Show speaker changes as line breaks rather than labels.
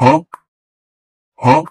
Huh? Huh?